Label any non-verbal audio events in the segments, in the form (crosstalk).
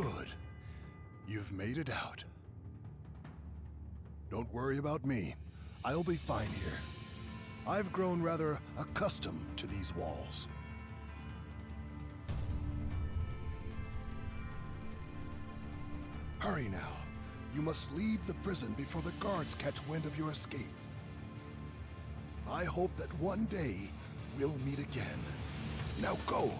Good. You've made it out. Don't worry about me. I'll be fine here. I've grown rather accustomed to these walls. Hurry now. You must leave the prison before the guards catch wind of your escape. I hope that one day we'll meet again. Now go!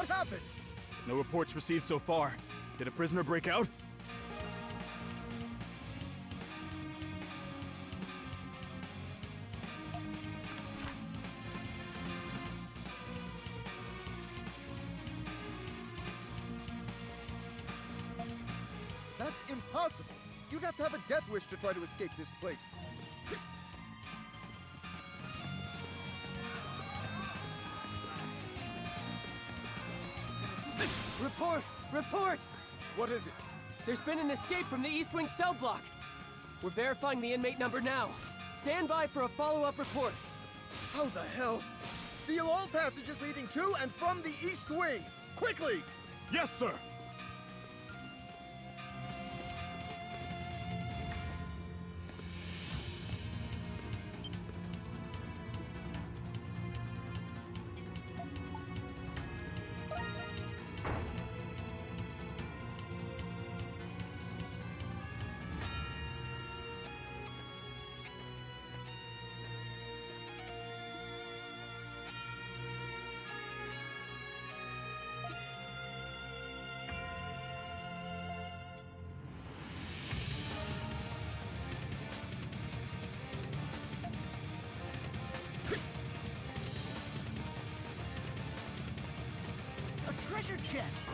What happened? No reports received so far. Did a prisoner break out? That's impossible. You'd have to have a death wish to try to escape this place. Report! Report! What is it? There's been an escape from the East Wing cell block. We're verifying the inmate number now. Stand by for a follow-up report. How the hell? Seal all passages leading to and from the East Wing! Quickly! Yes, sir! Treasure chest!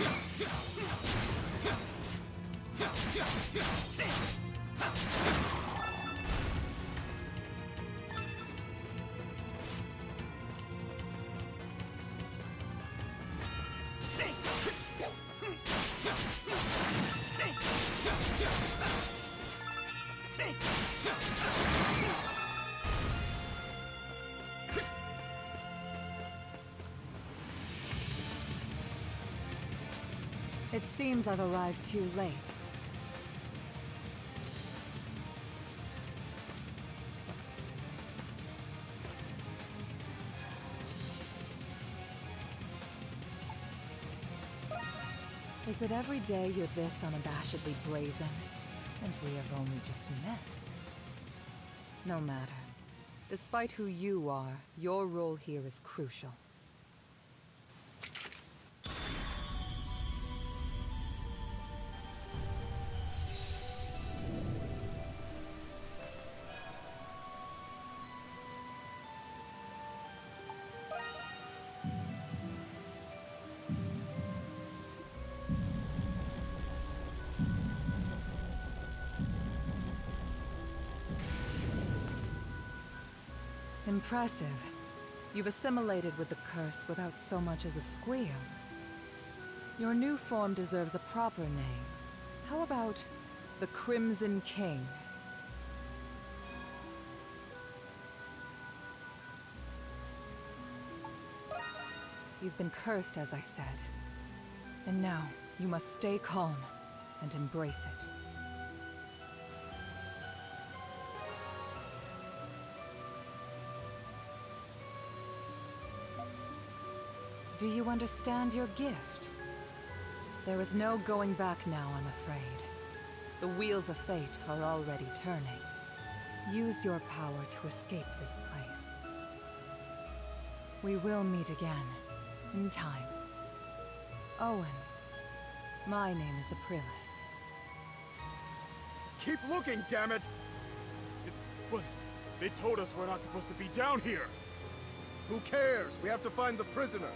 Yeah. It seems I've arrived too late. Is it every day you're this unabashedly brazen? And we have only just met. No matter. Despite who you are, your role here is crucial. Impressive. You've assimilated with the curse without so much as a squeal. Your new form deserves a proper name. How about the Crimson King? You've been cursed, as I said. And now, you must stay calm and embrace it. Do you understand your gift? There is no going back now, I'm afraid. The wheels of fate are already turning. Use your power to escape this place. We will meet again, in time. Owen, my name is Aprilis. Keep looking, damn it! But they told us we're not supposed to be down here. Who cares? We have to find the prisoner.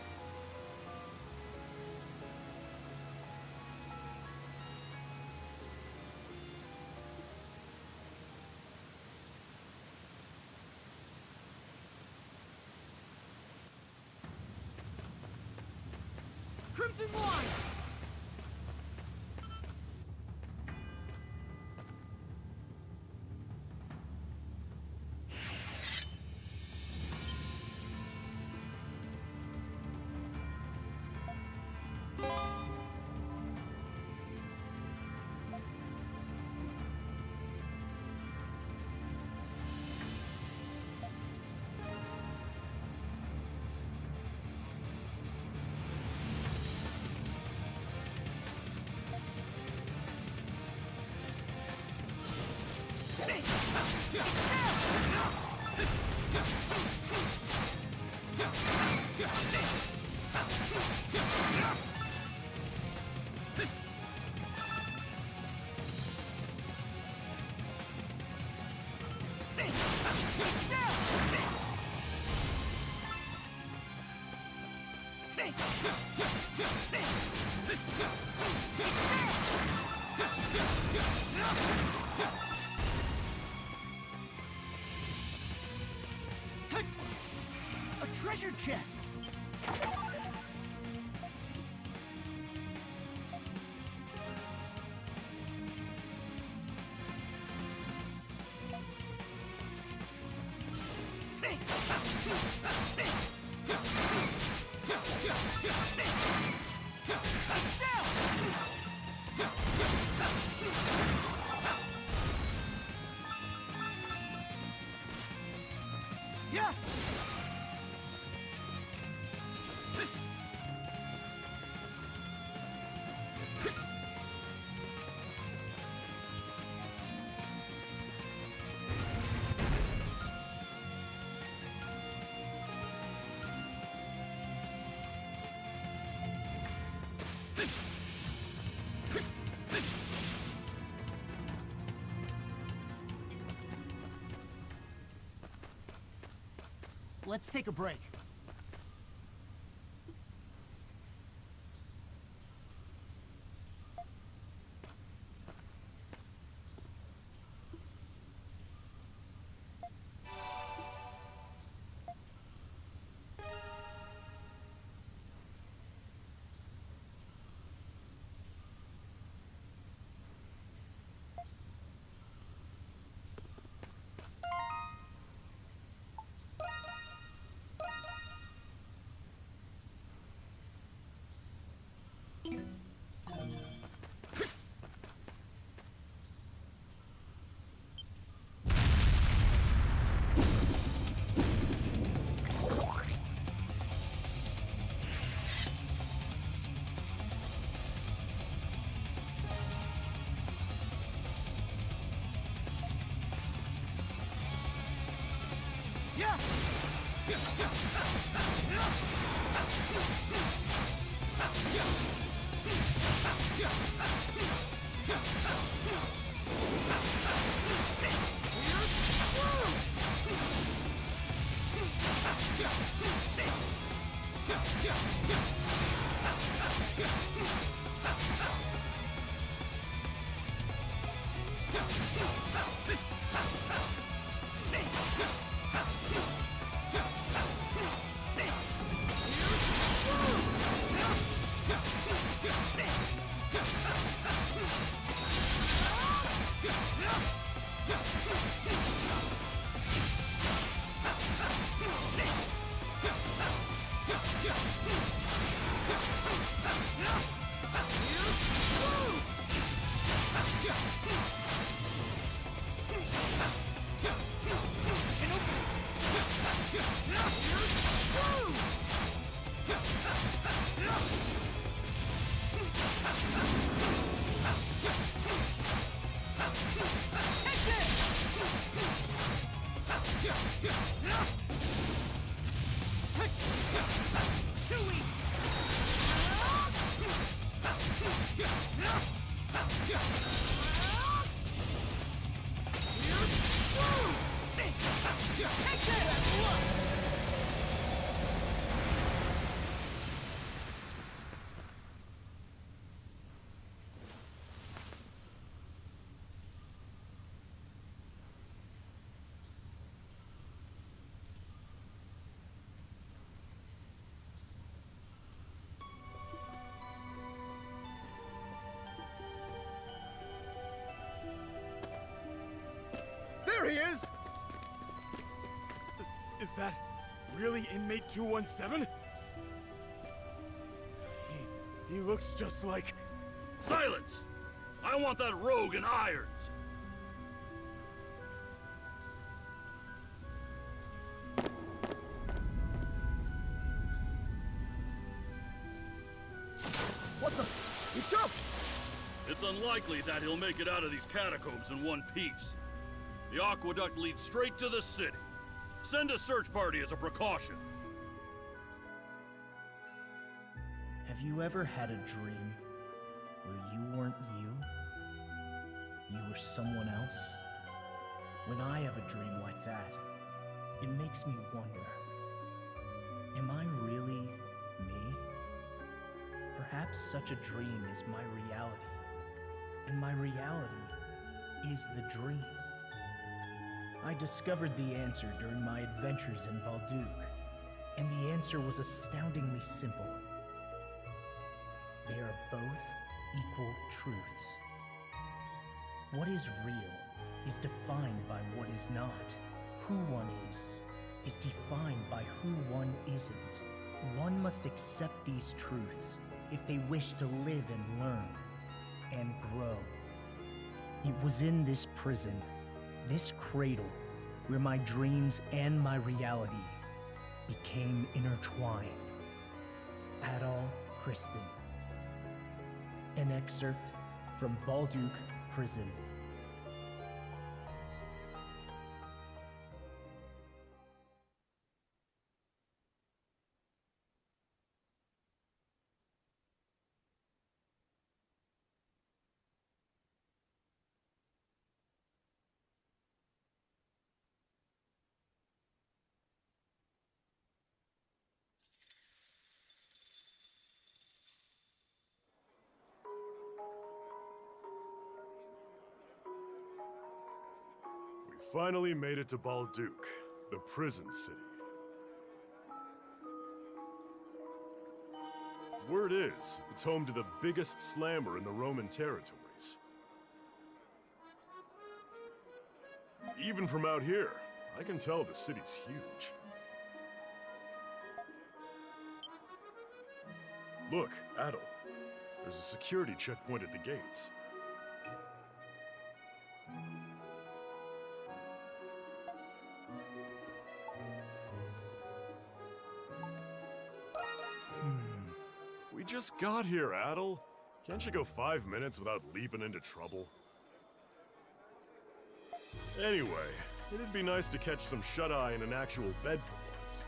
Crimson Wine! A treasure chest! Let's take a break. That really inmate 217? He, he looks just like... Silence! I want that rogue in irons! What the? He jumped! It's unlikely that he'll make it out of these catacombs in one piece. The aqueduct leads straight to the city. Send a search party as a precaution. Have you ever had a dream where you weren't you? You were someone else? When I have a dream like that, it makes me wonder Am I really me? Perhaps such a dream is my reality, and my reality is the dream. I discovered the answer during my adventures in Balduq, and the answer was astoundingly simple. They are both equal truths. What is real is defined by what is not. Who one is is defined by who one isn't. One must accept these truths if they wish to live and learn and grow. It was in this prison, this cradle, where my dreams and my reality became intertwined. Adol Christin. An excerpt from Balduq Prison. Finally made it to Balduq, the prison city. Word is, it's home to the biggest slammer in the Romun territories. Even from out here, I can tell the city's huge. Look, Adol. There's a security checkpoint at the gates. Just got here, Adol. Can't you go five minutes without leaping into trouble? Anyway, it'd be nice to catch some shut-eye in an actual bed for once.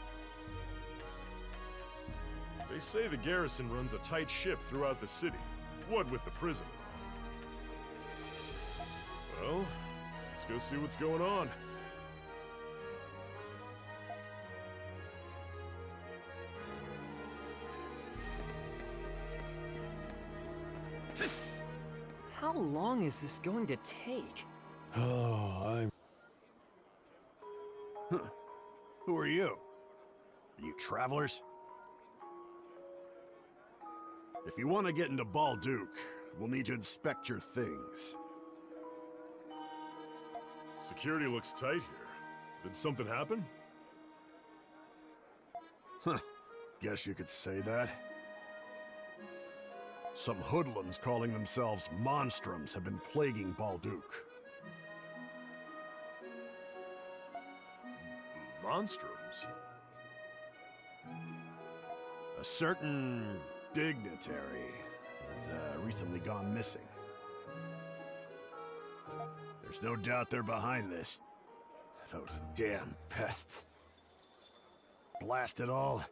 They say the garrison runs a tight ship throughout the city, what with the prison. Well, let's go see what's going on. Is this going to take? Oh, I'm. Huh. Who are you? Are you travelers? If you want to get into Balduq, we'll need to inspect your things. Security looks tight here. Did something happen? Huh. Guess you could say that. Some hoodlums calling themselves Monstrums have been plaguing Balduq. Monstrums? A certain dignitary has uh, recently gone missing. There's no doubt they're behind this. Those damn pests. Blast it all.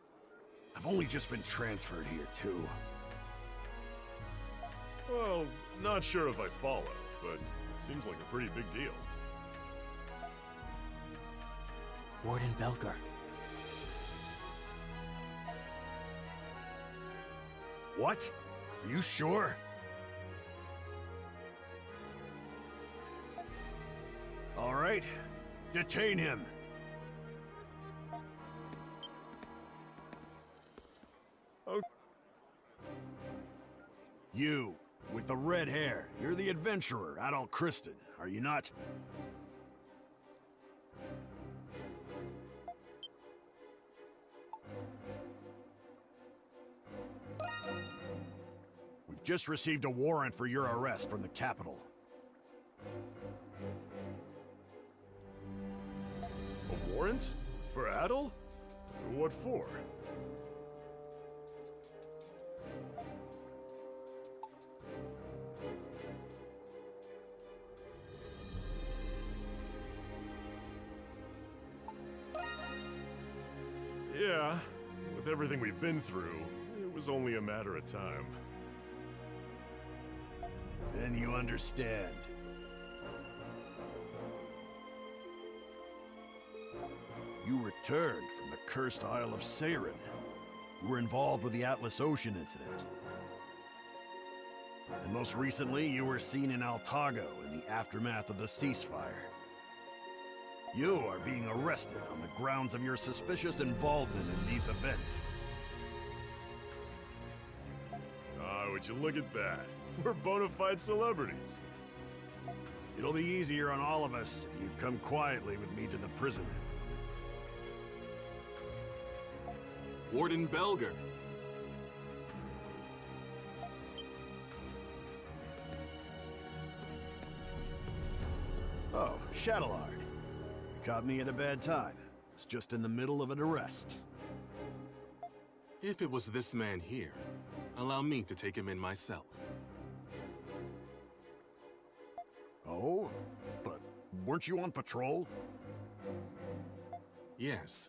I've only just been transferred here, too. Well, not sure if I follow, but it seems like a pretty big deal. Warden Belger. What? You sure? All right. Detain him. Oh. You, with the red hair. You're the adventurer, Adol Christin, are you not? We've just received a warrant for your arrest from the capital. A warrant? For Adol? What for? With everything we've been through, it was only a matter of time. Then you understand. You returned from the cursed Isle of Seiren. You were involved with the Atlas Ocean incident. And most recently, you were seen in Altago in the aftermath of the ceasefire. You are being arrested on the grounds of your suspicious involvement in these events. Ah, would you look at that? (laughs) We're bona fide celebrities. It'll be easier on all of us if you come quietly with me to the prison. Warden Belger. Oh, Shadowlard. Caught me at a bad time. Was just in the middle of an arrest. If it was this man here, allow me to take him in myself. Oh? But weren't you on patrol? Yes.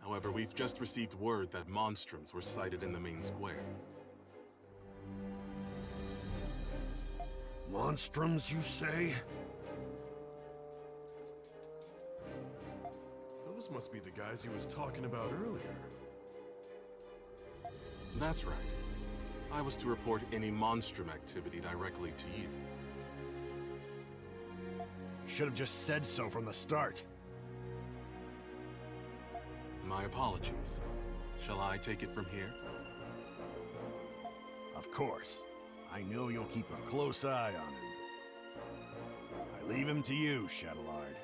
However, we've just received word that monstrums were sighted in the main square. Monstrums, you say? Those must be the guys he was talking about earlier. That's right. I was to report any monstrum activity directly to you. Should have just said so from the start. My apologies. Shall I take it from here? Of course. I know you'll keep a close eye on him. I leave him to you, Shadowlard.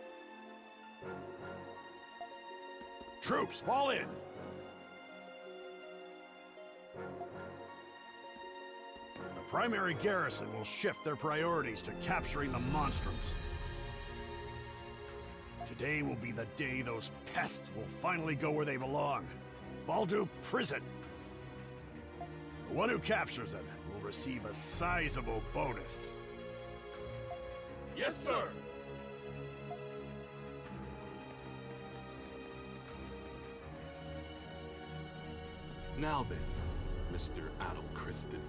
Troops, fall in! The primary garrison will shift their priorities to capturing the Monstrums. Today will be the day those pests will finally go where they belong. Balduq Prison. The one who captures them will receive a sizable bonus. Yes, sir! Now then, Mr. Adol Christin.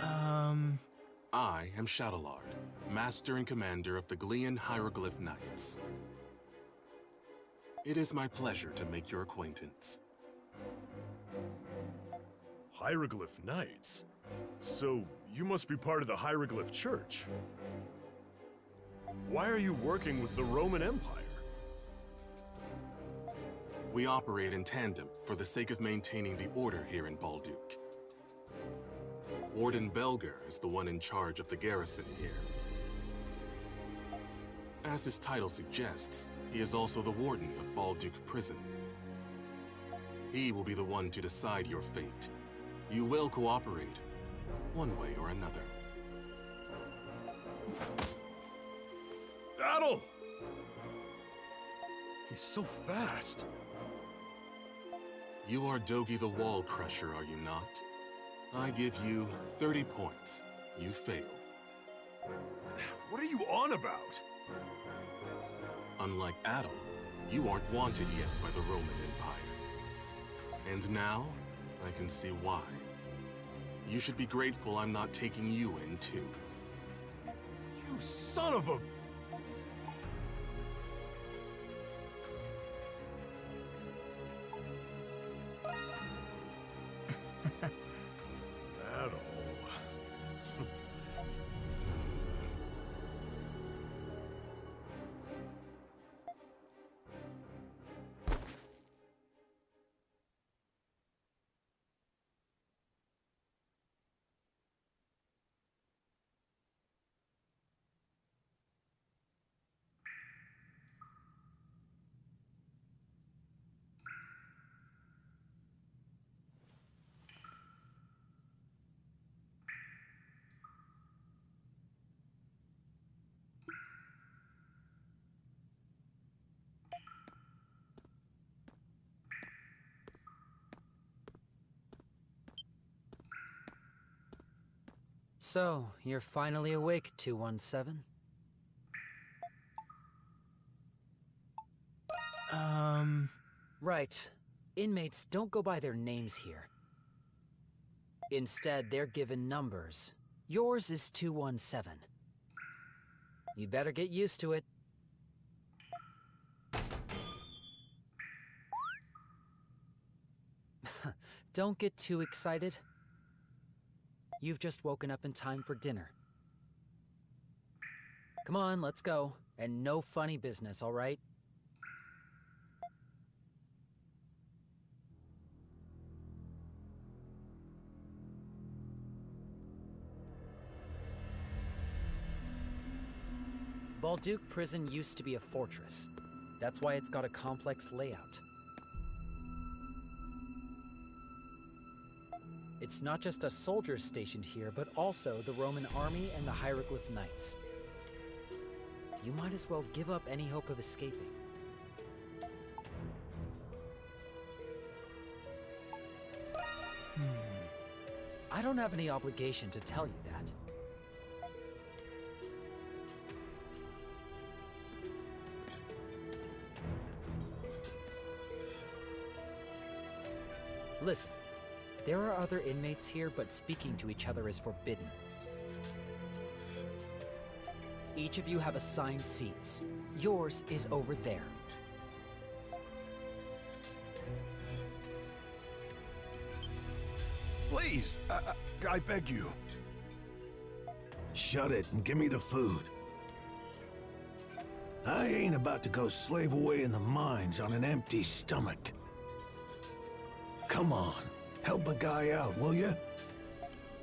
Um. I am Shadowlard, Master and Commander of the Glean Hieroglyph Knights. It is my pleasure to make your acquaintance. Hieroglyph Knights? So, you must be part of the Hieroglyph Church. Why are you working with the Romun Empire? We operate in tandem for the sake of maintaining the order here in Balduq. Warden Belger is the one in charge of the garrison here. As his title suggests, he is also the warden of Balduq Prison. He will be the one to decide your fate. You will cooperate, one way or another. He's so fast. You are Dogi the Wall Crusher, are you not? I give you 30 points. You fail. What are you on about? Unlike Adol, you aren't wanted yet by the Romun Empire. And now, I can see why. You should be grateful I'm not taking you in, too. You son of a... So, you're finally awake, 217? Um. Right. Inmates don't go by their names here. Instead, they're given numbers. Yours is 217. You better get used to it. (laughs) Don't get too excited. You've just woken up in time for dinner. Come on, let's go. And no funny business, alright? Balduq Prison used to be a fortress. That's why it's got a complex layout. It's not just a soldier stationed here, but also the Romun army and the Hieroglyph Knights. You might as well give up any hope of escaping. Hmm. I don't have any obligation to tell you that. Listen, there are other inmates here, but speaking to each other is forbidden. Each of you have assigned seats. Yours is over there. Please, I, I, I beg you. Shut it and give me the food. I ain't about to go slave away in the mines on an empty stomach. Come on, help a guy out, will you?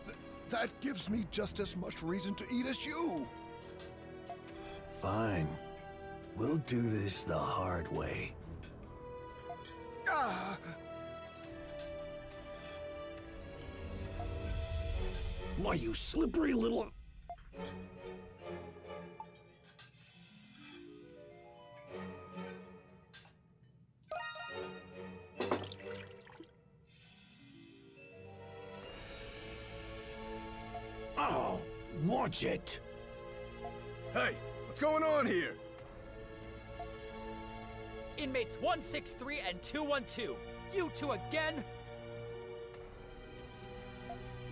Th that gives me just as much reason to eat as you. Fine. We'll do this the hard way. Ah! Why, you slippery little... watch it! Hey, what's going on here? Inmates 163 and 212. You two again?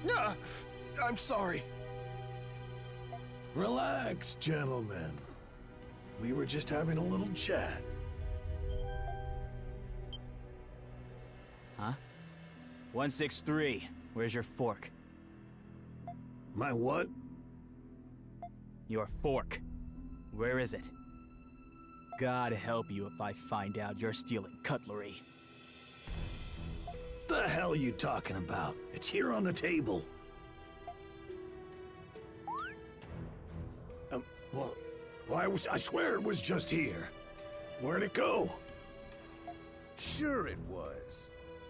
Nah, I'm sorry. Relax, gentlemen. We were just having a little chat. Huh? 163. Where's your fork? My what? Your fork. Where is it? God help you if I find out you're stealing cutlery. The hell are you talking about? It's here on the table. Um, well, well I, was, I swear it was just here. Where'd it go? Sure it was.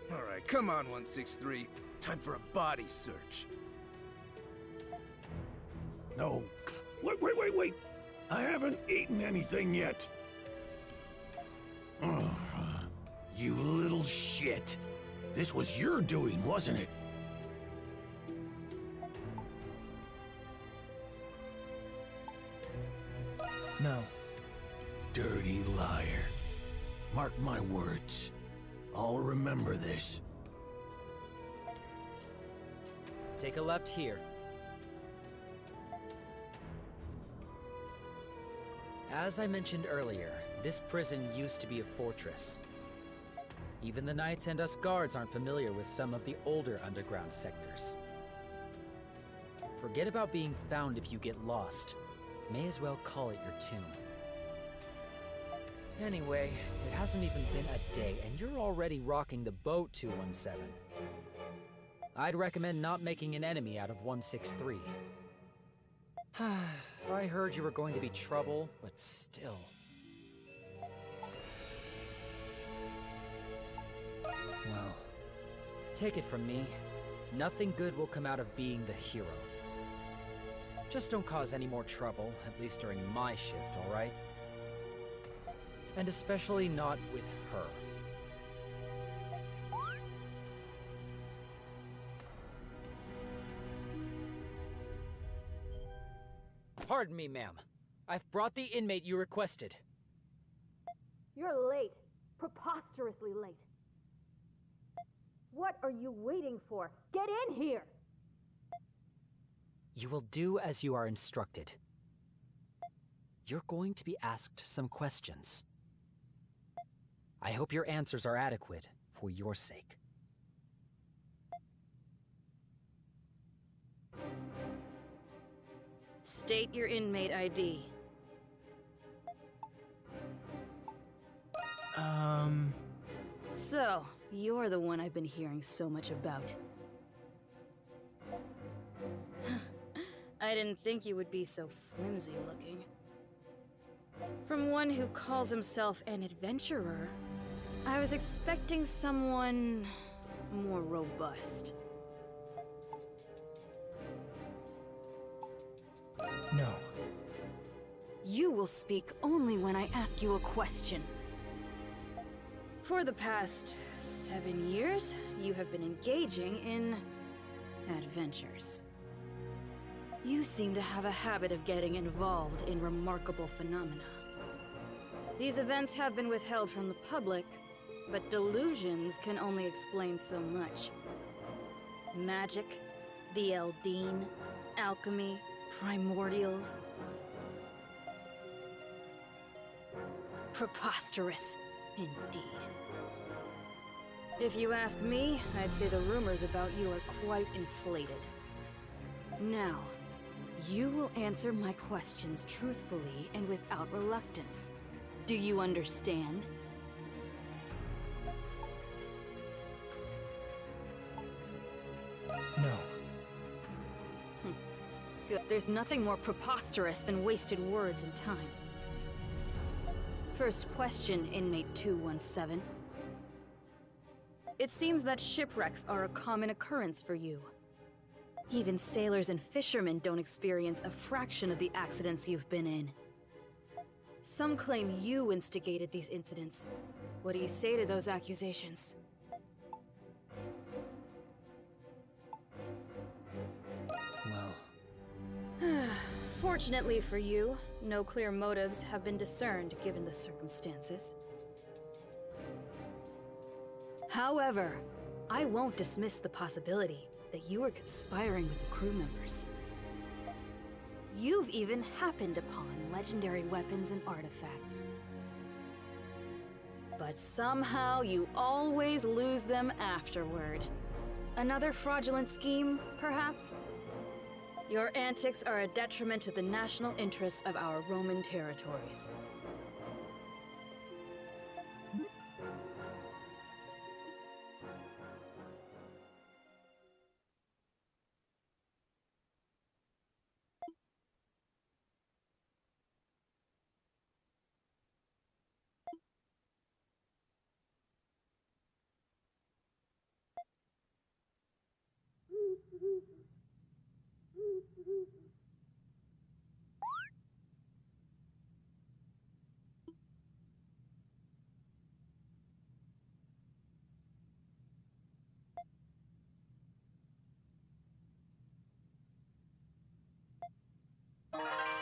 All right, come on, 163. Time for a body search. No. Wait, wait, wait, wait. I haven't eaten anything yet. You little shit. This was your doing, wasn't it? No. Dirty liar. Mark my words. I'll remember this. Take a left here. As I mentioned earlier, this prison used to be a fortress. Even the knights and us guards aren't familiar with some of the older underground sectors. Forget about being found if you get lost. May as well call it your tomb. Anyway, it hasn't even been a day, and you're already rocking the boat 217. I'd recommend not making an enemy out of 163. (sighs) Ah, I heard you were going to be trouble, but still. Well, take it from me. Nothing good will come out of being the hero. Just don't cause any more trouble, at least during my shift, alright? And especially not with her. Pardon me, ma'am. I've brought the inmate you requested. You're late. Preposterously late. What are you waiting for? Get in here! You will do as you are instructed. You're going to be asked some questions. I hope your answers are adequate for your sake. State your inmate ID. Um. So, you're the one I've been hearing so much about. (laughs) I didn't think you would be so flimsy looking. From one who calls himself an adventurer, I was expecting someone more robust. No. You will speak only when I ask you a question. For the past seven years, you have been engaging in adventures. You seem to have a habit of getting involved in remarkable phenomena. These events have been withheld from the public, but delusions can only explain so much. Magic, the Eldeen, alchemy, primordials. Preposterous, indeed. If you ask me, I'd say the rumors about you are quite inflated. Now, you will answer my questions truthfully and without reluctance. Do you understand? No. There's nothing more preposterous than wasted words and time. First question, inmate 217. It seems that shipwrecks are a common occurrence for you. Even sailors and fishermen don't experience a fraction of the accidents you've been in. Some claim you instigated these incidents. What do you say to those accusations? (sighs) Fortunately for you, no clear motives have been discerned given the circumstances. However, I won't dismiss the possibility that you were conspiring with the crew members. You've even happened upon legendary weapons and artifacts. But somehow you always lose them afterward. Another fraudulent scheme, perhaps? Your antics are a detriment to the national interests of our Romun territories. you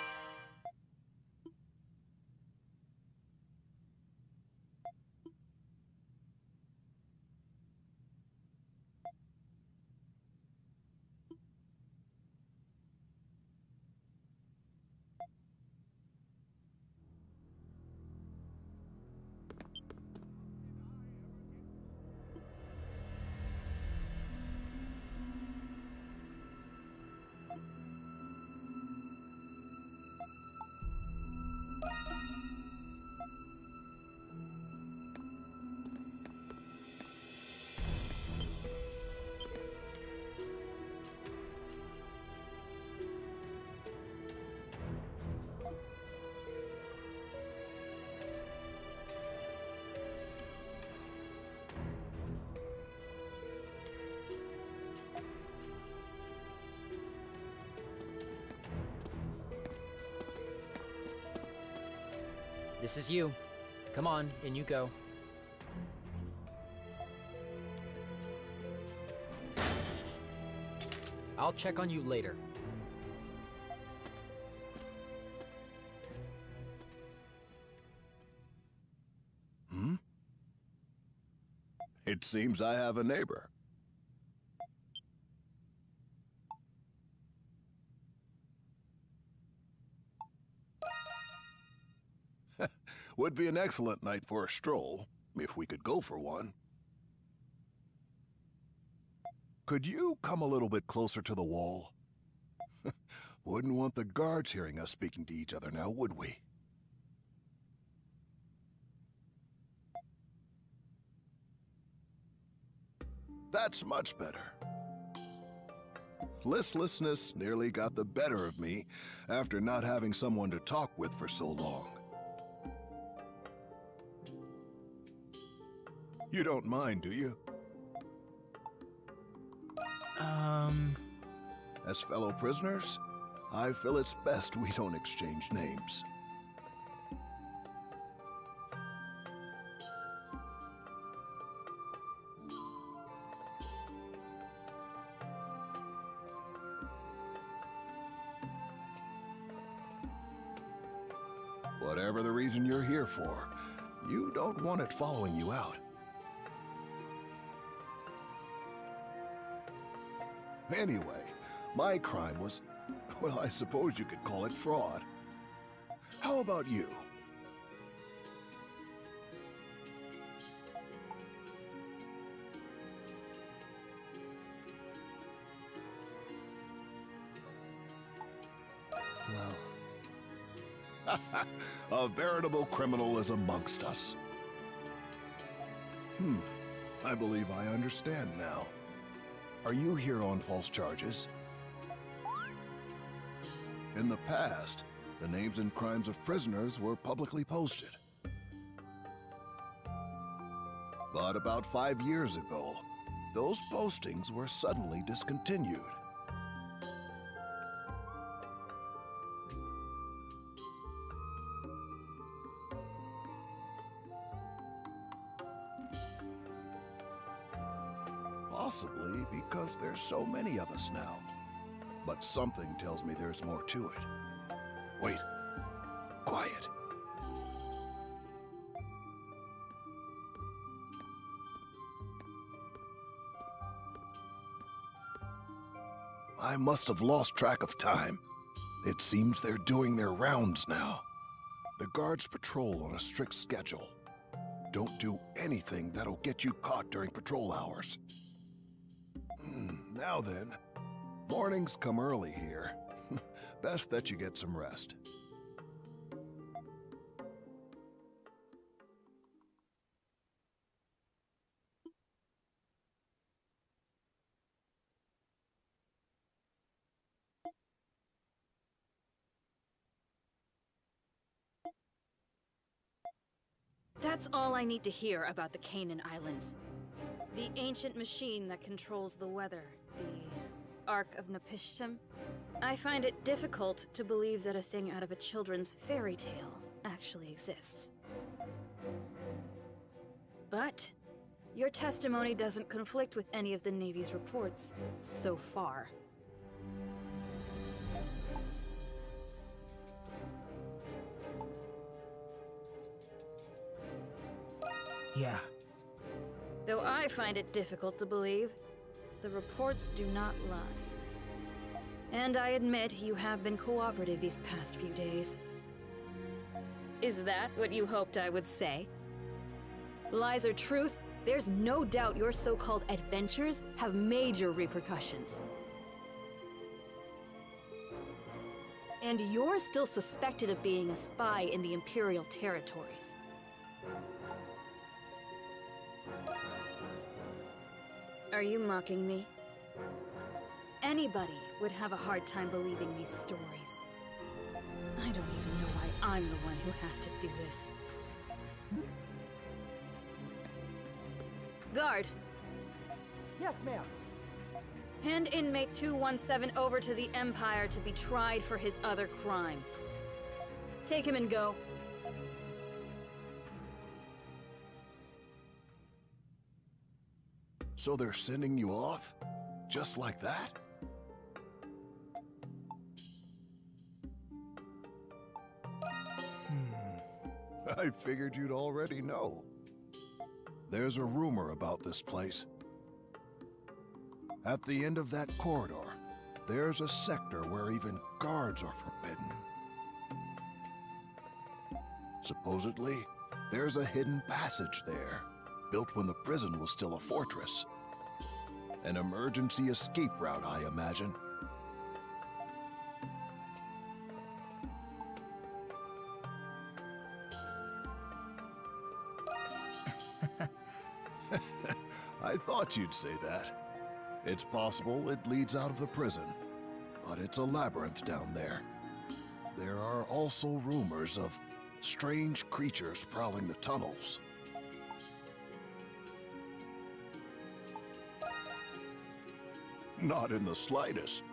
This is you. Come on, in you go. I'll check on you later. Hmm? It seems I have a neighbor. Be an excellent night for a stroll, if we could go for one. Could you come a little bit closer to the wall? (laughs) Wouldn't want the guards hearing us speaking to each other now, would we? That's much better. Listlessness nearly got the better of me after not having someone to talk with for so long. You don't mind, do you? Um. As fellow prisoners, I feel it's best we don't exchange names. Anyway, my crime was, well, I suppose you could call it fraud. How about you? Well, (laughs) A veritable criminal is amongst us. Hmm, I believe I understand now. Are you here on false charges? In the past, the names and crimes of prisoners were publicly posted. But about five years ago, those postings were suddenly discontinued. Us now. But something tells me there's more to it. Wait. Quiet. I must have lost track of time. It seems they're doing their rounds now. The guards patrol on a strict schedule. Don't do anything that'll get you caught during patrol hours. Hmm, now then, mornings come early here. (laughs) Best that you get some rest. That's all I need to hear about the Canaan Islands. The ancient machine that controls the weather, the Ark of Napishtim, I find it difficult to believe that a thing out of a children's fairy tale actually exists. But your testimony doesn't conflict with any of the Navy's reports so far. Yeah. Though I find it difficult to believe, the reports do not lie. And I admit you have been cooperative these past few days. Is that what you hoped I would say? Lies or truth, there's no doubt your so-called adventures have major repercussions. And you're still suspected of being a spy in the Imperial territories. Are you mocking me? Anybody would have a hard time believing these stories. I don't even know why I'm the one who has to do this. Guard! Yes, ma'am. Hand inmate 217 over to the Empire to be tried for his other crimes. Take him and go. So they're sending you off? Just like that? Hmm. (laughs) I figured you'd already know. There's a rumor about this place. At the end of that corridor, there's a sector where even guards are forbidden. Supposedly, there's a hidden passage there, built when the prison was still a fortress. An emergency escape route, I imagine. (laughs) I thought you'd say that. It's possible it leads out of the prison, but it's a labyrinth down there. There are also rumors of strange creatures prowling the tunnels. Not in the slightest.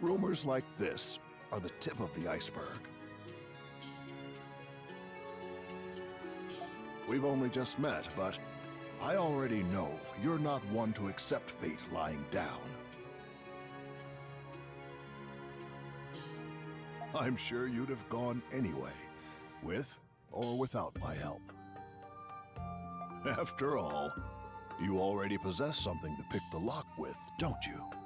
Rumors like this are the tip of the iceberg. We've only just met, but I already know you're not one to accept fate lying down. I'm sure you'd have gone anyway, with or without my help. After all, you already possess something to pick the lock with, don't you?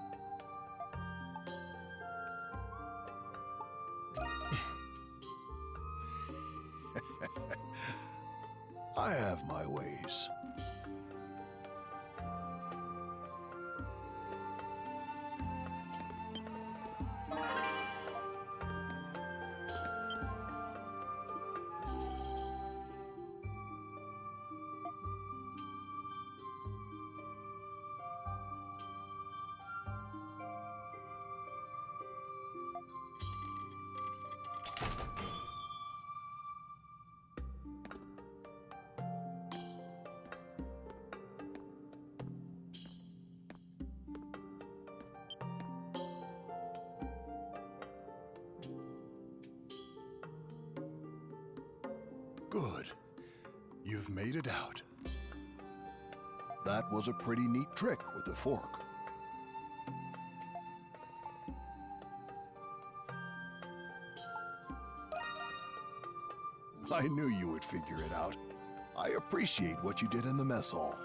Good. You've made it out. That was a pretty neat trick with the fork. I knew you would figure it out. I appreciate what you did in the mess hall.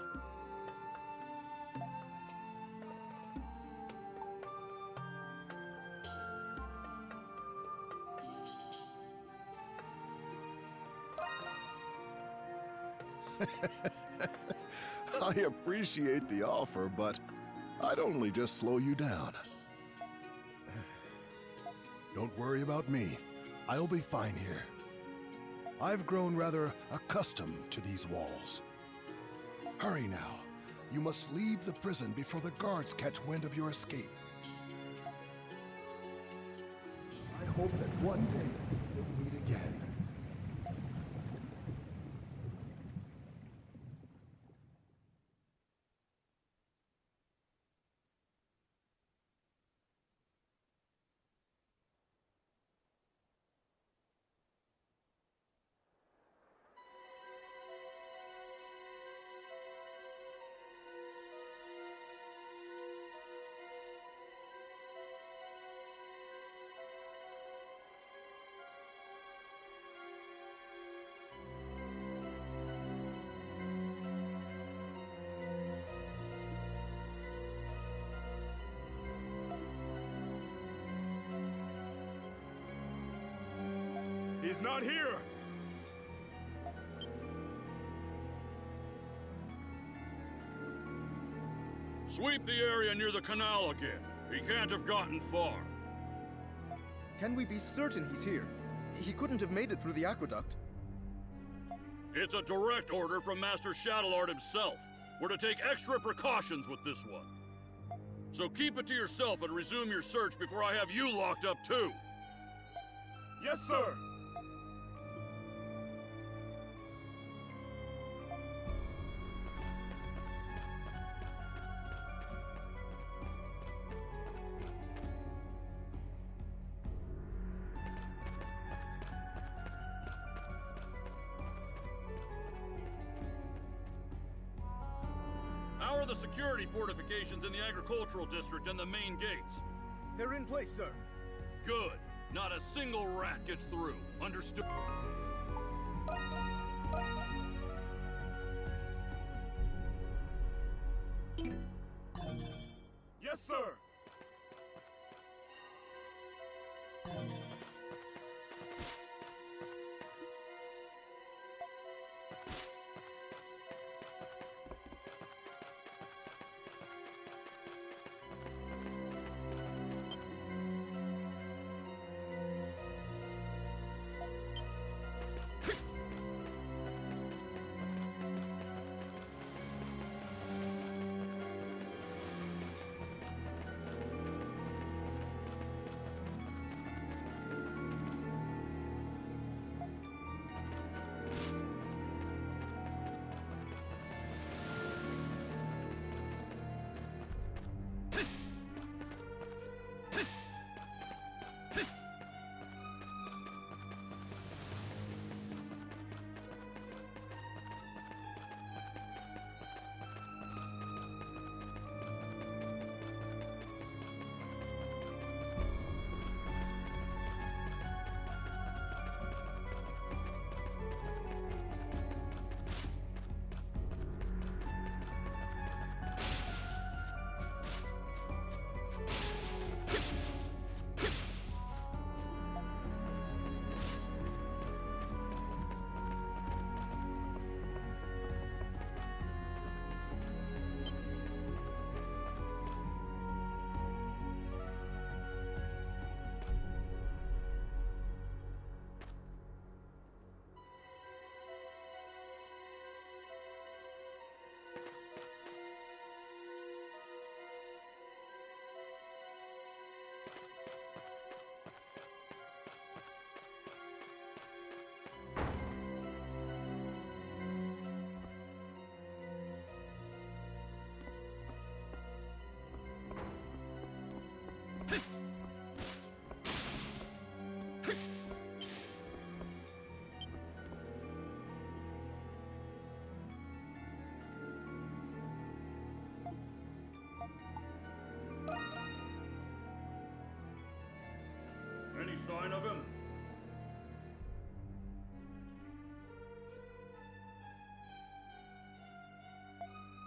Appreciate the offer, but I'd only just slow you down. Don't worry about me. I'll be fine here. I've grown rather accustomed to these walls. Hurry now. You must leave the prison before the guards catch wind of your escape. I hope that one day He's not here! Sweep the area near the canal again. He can't have gotten far. Can we be certain he's here? He couldn't have made it through the aqueduct. It's a direct order from Master Shadowlord himself. We're to take extra precautions with this one. So keep it to yourself and resume your search before I have you locked up too. Yes, sir! Security fortifications in the agricultural district and the main gates? They're in place, sir. Good. Not a single rat gets through. Understood?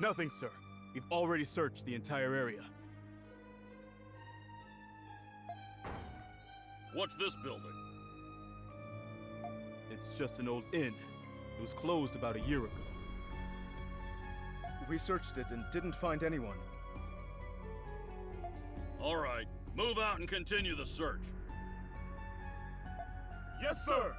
Nothing, sir. We've already searched the entire area. What's this building? It's just an old inn. It was closed about a year ago. We searched it and didn't find anyone. All right, move out and continue the search. Yes, sir!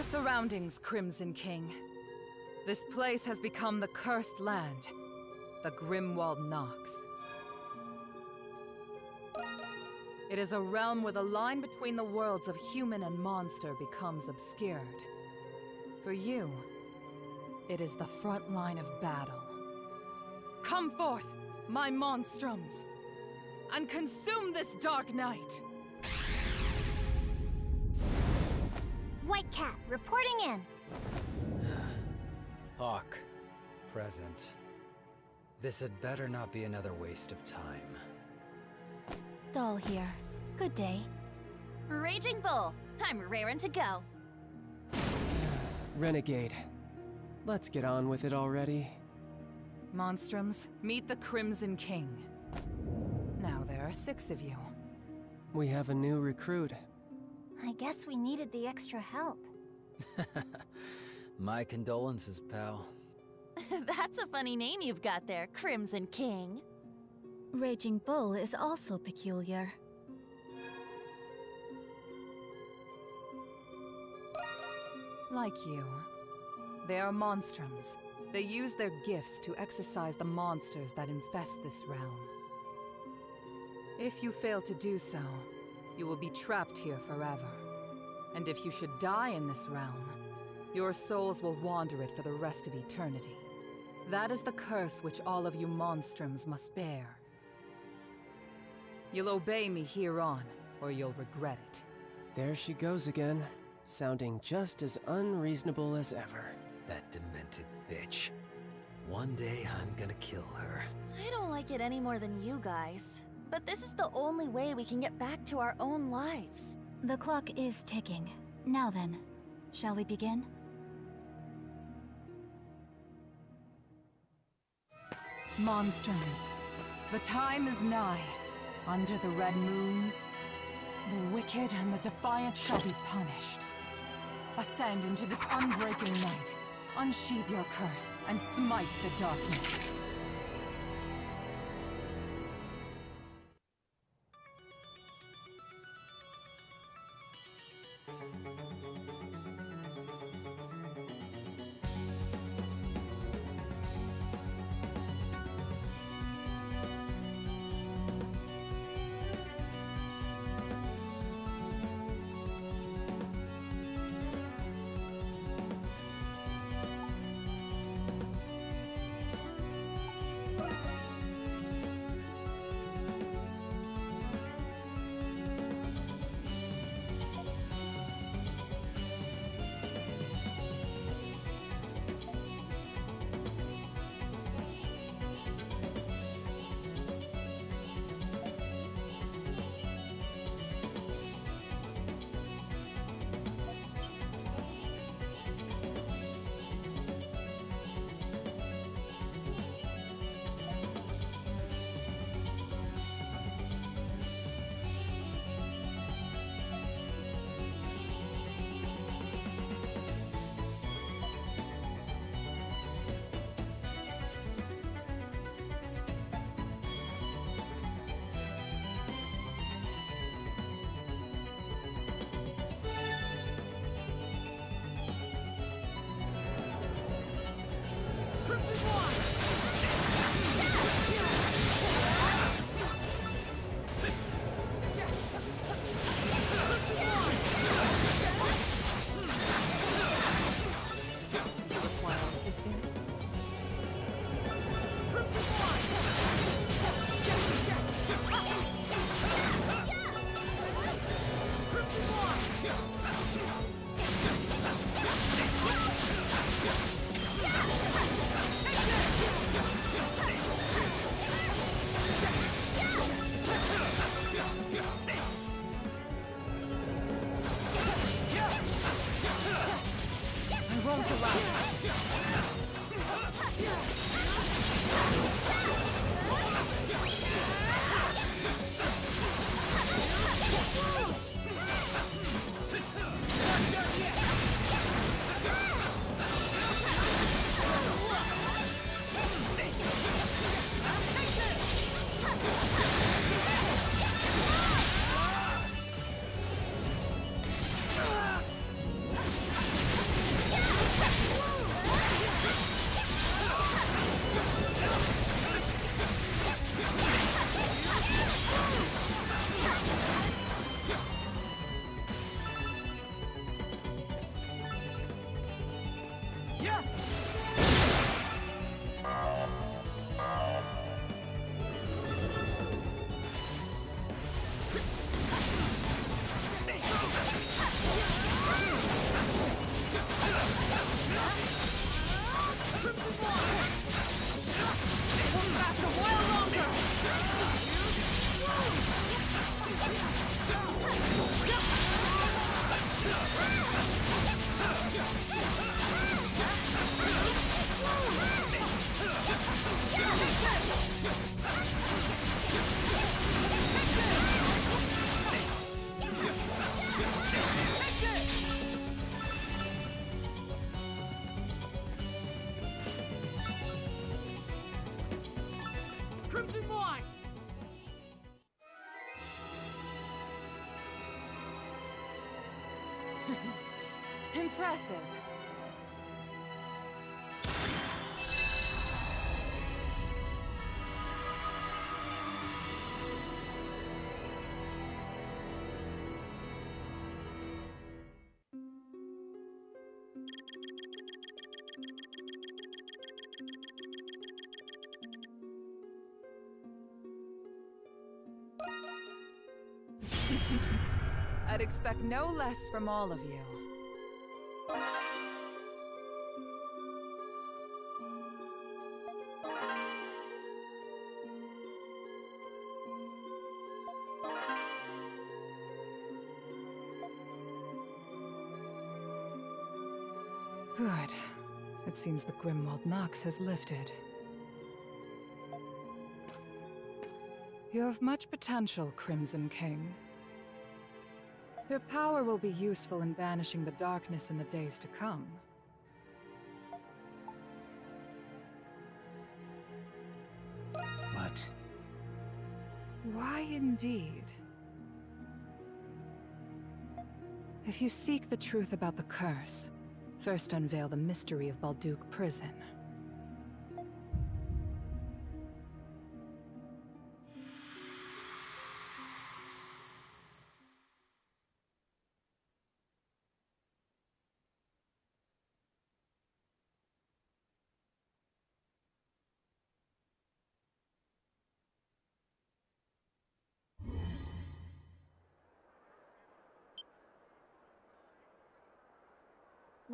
Your surroundings, Crimson King. This place has become the cursed land, the Grimwald Nox. It is a realm where the line between the worlds of human and monster becomes obscured. For you, it is the front line of battle. Come forth, my monstrums, and consume this dark night! Reporting in. (sighs) Hawk, present. This had better not be another waste of time. Doll here. Good day. Raging Bull, I'm raring to go. Renegade. Let's get on with it already. Monstrums, meet the Crimson King. Now there are six of you. We have a new recruit. I guess we needed the extra help. (laughs) My condolences, pal. (laughs) That's a funny name you've got there, Crimson King. Raging Bull is also peculiar. Like you. They are monstrums. They use their gifts to exorcise the monsters that infest this realm. If you fail to do so, you will be trapped here forever. And if you should die in this realm, your souls will wander it for the rest of eternity. That is the curse which all of you monstrums must bear. You'll obey me hereon, or you'll regret it. There she goes again, sounding just as unreasonable as ever. That demented bitch. One day I'm gonna kill her. I don't like it any more than you guys. But this is the only way we can get back to our own lives. The clock is ticking. Now then, shall we begin? Monstrums, the time is nigh. Under the red moons, the wicked and the defiant shall be punished. Ascend into this unbreaking night, unsheath your curse, and smite the darkness. I'd expect no less from all of you. Good. It seems the Grimwald Nox has lifted. You have much potential, Crimson King. Your power will be useful in banishing the darkness in the days to come. But Why indeed? If you seek the truth about the curse, first unveil the mystery of Balduq Prison.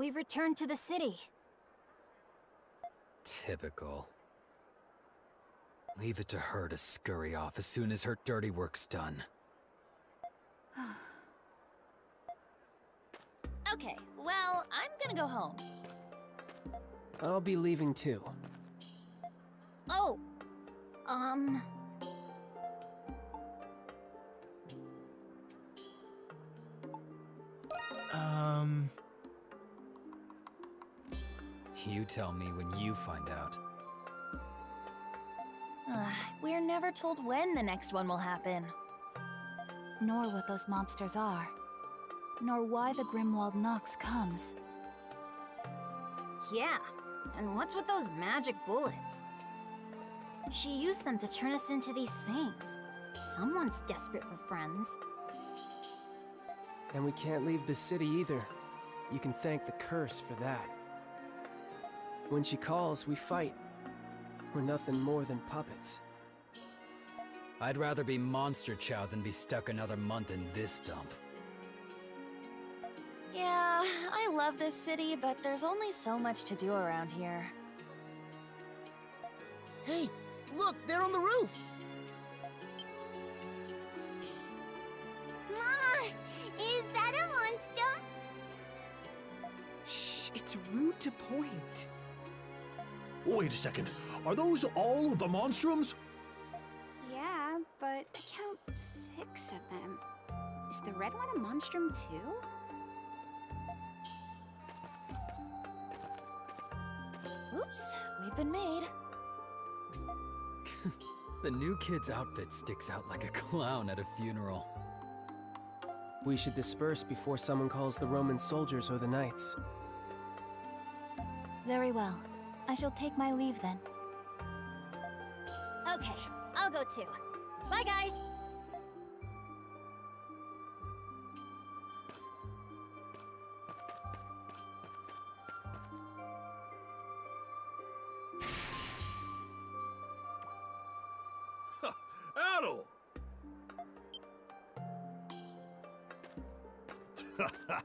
We've returned to the city. Typical. Leave it to her to scurry off as soon as her dirty work's done. (sighs) okay, well, I'm gonna go home. I'll be leaving too. Oh! Um... Um... You tell me when you find out. Uh, we're never told when the next one will happen. Nor what those monsters are. Nor why the Grimwald Nox comes. Yeah, and what's with those magic bullets? She used them to turn us into these things. Someone's desperate for friends. And we can't leave the city either. You can thank the curse for that. When she calls, we fight. We're nothing more than puppets. I'd rather be Monster Chow than be stuck another month in this dump. Yeah, I love this city, but there's only so much to do around here. Hey, look, they're on the roof! Mama, is that a monster? Shh, it's rude to point. Wait a second. Are those all of the monstrums? Yeah, but I count six of them. Is the red one a monstrum too? Oops, we've been made. (laughs) The new kid's outfit sticks out like a clown at a funeral. We should disperse before someone calls the Romun soldiers or the knights. Very well. I shall take my leave then. Okay, I'll go too. Bye, guys! (laughs) Adol! (laughs)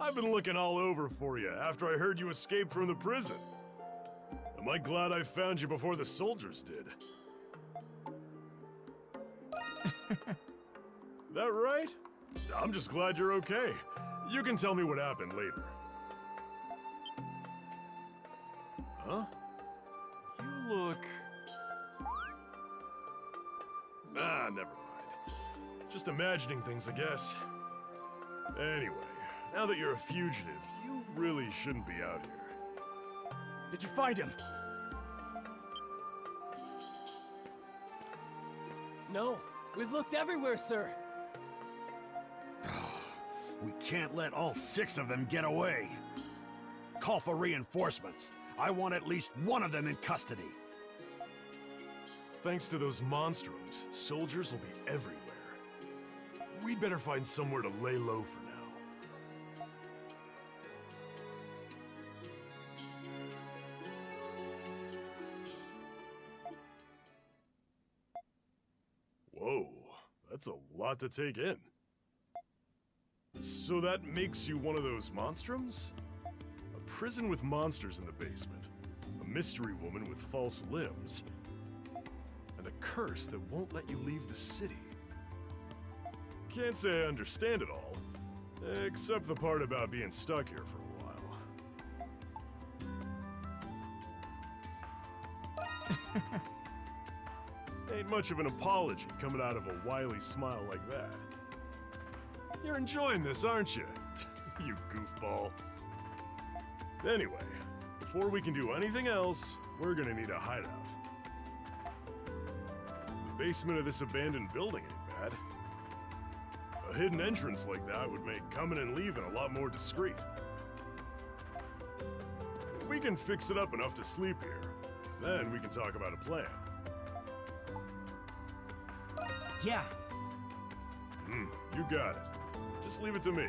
I've been looking all over for you after I heard you escaped from the prison. Am I glad I found you before the soldiers did? (laughs) that right? I'm just glad you're okay. You can tell me what happened later. Huh? You look... Ah, never mind. Just imagining things, I guess. Anyway, now that you're a fugitive, you really shouldn't be out here. Did you find him? No, we've looked everywhere, sir. Ah, we can't let all six of them get away. Call for reinforcements. I want at least one of them in custody. Thanks to those monstrums, soldiers will be everywhere. We'd better find somewhere to lay low for now. Lot to take in. So that makes you one of those monstrums? A prison with monsters in the basement, a mystery woman with false limbs, and a curse that won't let you leave the city. Can't say I understand it all, except the part about being stuck here for a Much of an apology coming out of a wily smile like that. You're enjoying this, aren't you? (laughs) you goofball. Anyway, before we can do anything else, we're gonna need a hideout. The basement of this abandoned building ain't bad. A hidden entrance like that would make coming and leaving a lot more discreet. We can fix it up enough to sleep here. Then we can talk about a plan. Yeah. Hmm, you got it. Just leave it to me.